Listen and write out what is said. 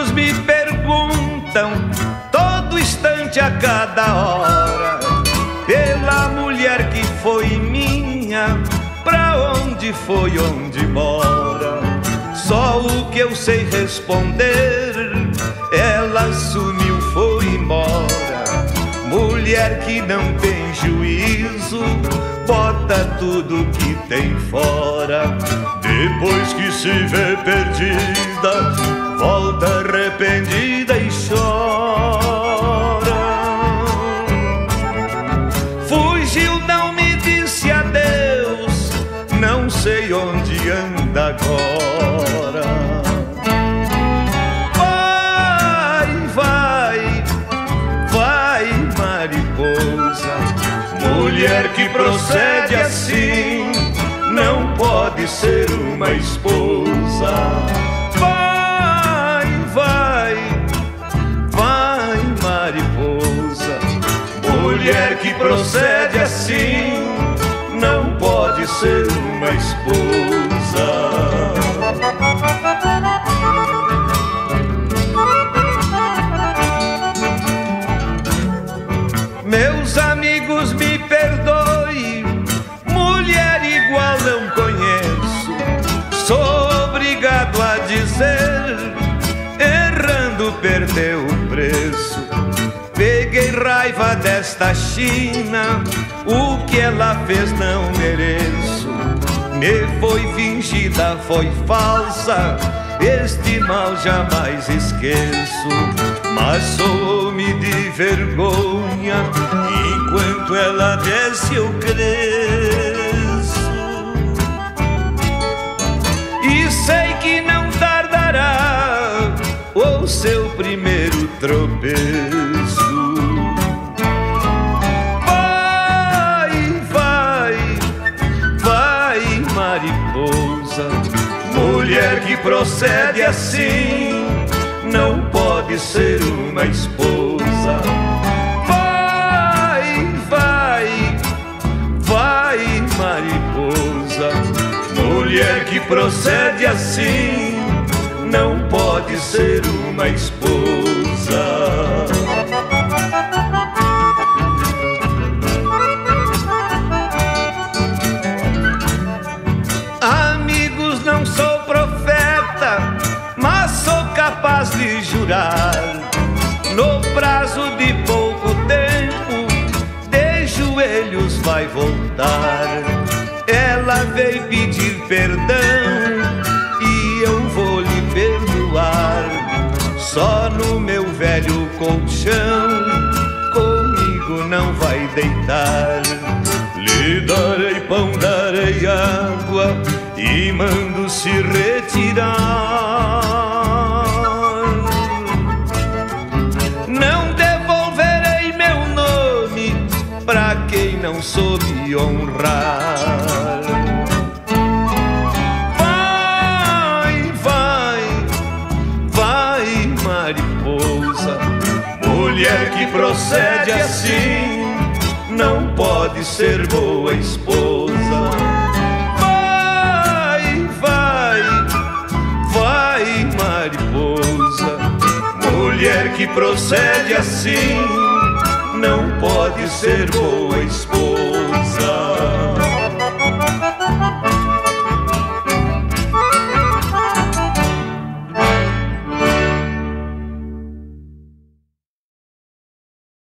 Os amigos me perguntam todo instante a cada hora pela mulher que foi minha, pra onde foi, onde mora. Só o que eu sei responder, ela sumiu, foi embora. Mulher que não tem juízo, bota tudo que tem fora. Depois que se vê perdida, volta anda agora. Vai, vai, vai, mariposa, mulher que procede assim não pode ser uma esposa. Vai, vai, vai, mariposa. Mulher que procede assim, não pode ser uma esposa. Perdeu o preço. Peguei raiva desta China, o que ela fez não mereço. Me foi fingida, foi falsa, este mal jamais esqueço. Mas sou-me de vergonha, enquanto ela desce eu cresço. Tropeço. Vai, vai, vai, mariposa, mulher que procede assim, não pode ser uma esposa. Vai, vai, vai, mariposa, mulher que procede assim, não pode ser uma esposa. Joelhos vai voltar. Ela veio pedir perdão e eu vou lhe perdoar. Só no meu velho colchão, comigo não vai deitar. Lhe darei pão, darei soube honrar. Vai, vai, vai, mariposa, mulher que procede assim, não pode ser boa esposa. Vai, vai, vai, mariposa, mulher que procede assim, não pode ser boa